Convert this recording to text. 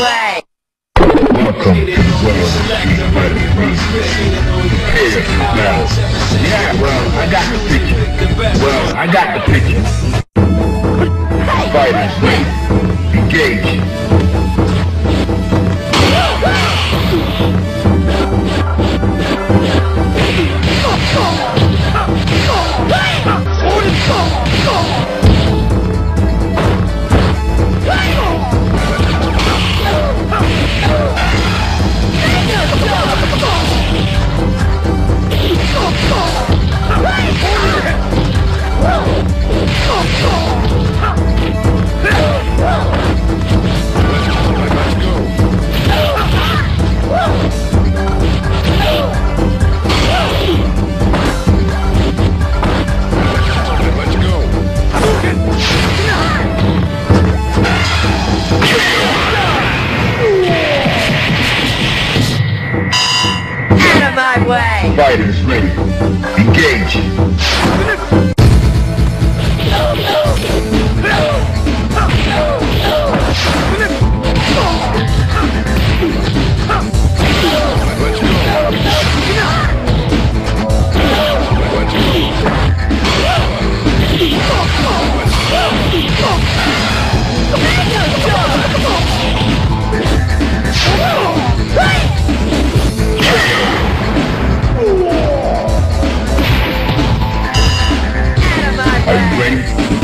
way. Welcome to the world of. Yeah, well, I got the picture. Well, I got the picture. Fighters. Engage. My way. Fighters ready. Engage. Thank you.